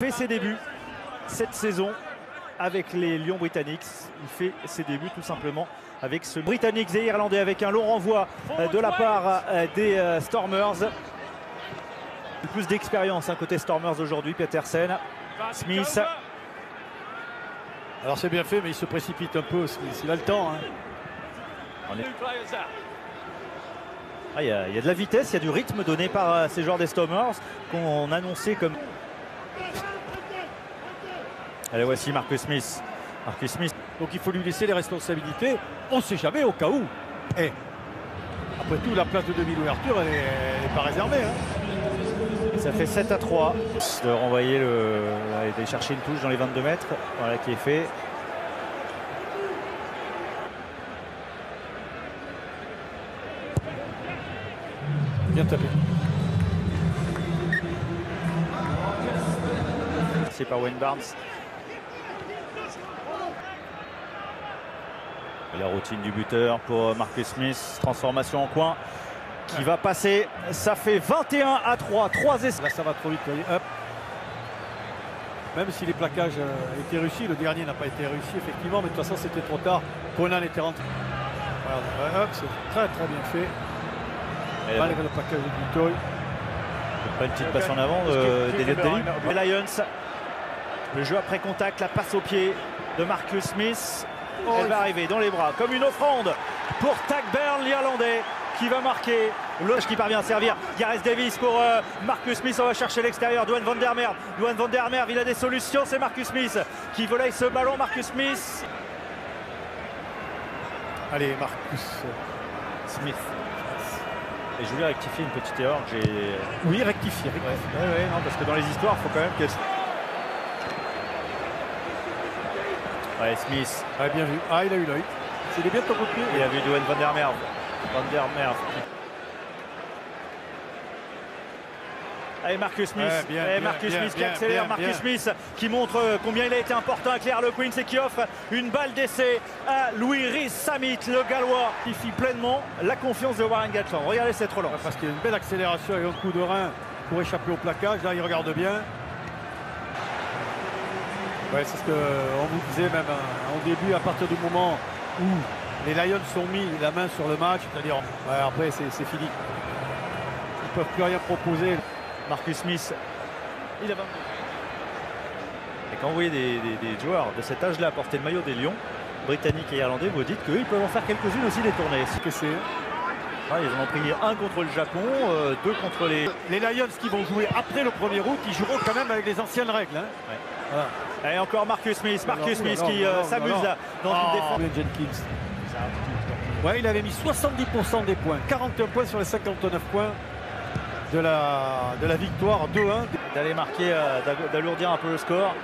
fait ses débuts cette saison avec les Lions britanniques. Il fait ses débuts tout simplement avec ce Britanniques et Irlandais avec un long renvoi euh, de la part euh, des euh, Stormers. Plus d'expérience hein, côté Stormers aujourd'hui, Petersen, Smith. Alors c'est bien fait, mais il se précipite un peu, Smith. Il a le temps. hein. Ah, Il y, a- il y a de la vitesse, il y a du rythme donné par ces joueurs des Stormers qu'on annonçait comme. Allez, voici Marcus Smith. Marcus Smith. Donc il faut lui laisser les responsabilités. On ne sait jamais au cas où. Et après tout, la place de demi-ouverture, elle n'est pas réservée. hein. Ça fait 7 à 3 de renvoyer le. d'aller chercher une touche dans les 22 mètres. Voilà qui est fait. Bien tapé. C'est par Wayne Barnes. La routine du buteur pour Marcus Smith. Transformation en coin qui va passer. Ça fait 21 à 3. 3 essais. Là, ça va trop vite. Hop. Même si les plaquages euh, étaient réussis, le dernier n'a pas été réussi, effectivement, mais de toute façon, c'était trop tard. Conan était rentré. Voilà, hop, c'est très très bien fait. Et Malgré le plaquage de Butoy. Pas une petite passe en avant de d'Eliott Daly. Les Lions. Le jeu après contact, la passe au pied de Marcus Smith. Elle va arriver dans les bras comme une offrande pour Tagburn, l'Irlandais, qui va marquer. Loche qui parvient à servir. Gareth Davis pour euh, Marcus Smith. On va chercher l'extérieur. Douane Van Der Merwe. Douane Van Der Merwe, il a des solutions. C'est Marcus Smith qui volaille ce ballon. Marcus Smith. Allez, Marcus. Smith. Et je voulais rectifier une petite erreur que j'ai. Oui, rectifié. Ouais, ouais, ouais, non, parce que dans les histoires, il faut quand même que. Ouais, Smith, Ah, bien vu. Ah, il a eu l'œil. C'est bien ton coup de pied. il a vu Douane Van Der Merwe. Van Der Merwe. Allez, Marcus Smith. Ouais, bien, Allez, bien, Marcus bien, Smith qui bien, accélère. bien, Marcus. Smith qui montre euh, combien il a été important à Claire Le Queen. C'est qui offre une balle d'essai à Louis Rhys Samit, le Gallois, qui fit pleinement la confiance de Warren Gatland. Regardez cette relance. Ouais, Parce qu'il y a une belle accélération et un coup de rein pour échapper au plaquage. Là, il regarde bien. Ouais, c'est ce qu'on vous disait même hein, au début, à partir du moment où les Lions sont mis la main sur le match, c'est-à-dire ouais, après c'est fini. Ils ne peuvent plus rien proposer. Marcus Smith, il a 22. Et quand vous voyez des, des- des joueurs de cet âge-là porter le maillot des Lions, britanniques et irlandais, vous dites qu'eux, ils peuvent en faire quelques-unes aussi des tournées. Que c'est? Ah, ils en ont pris un contre le Japon, euh, deux contre les. les Lions qui vont jouer après le premier août, ils joueront quand même avec les anciennes règles. hein. Ouais. Voilà. Et encore Marcus Smith, Marcus Smith qui euh, s'amuse dans une Oh, défense. Jenkins. Ouais, il avait mis 70% des points, 41 points sur les 59 points de la, de la victoire 2-1. D'aller marquer, euh, d'alourdir un peu le score.